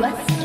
West.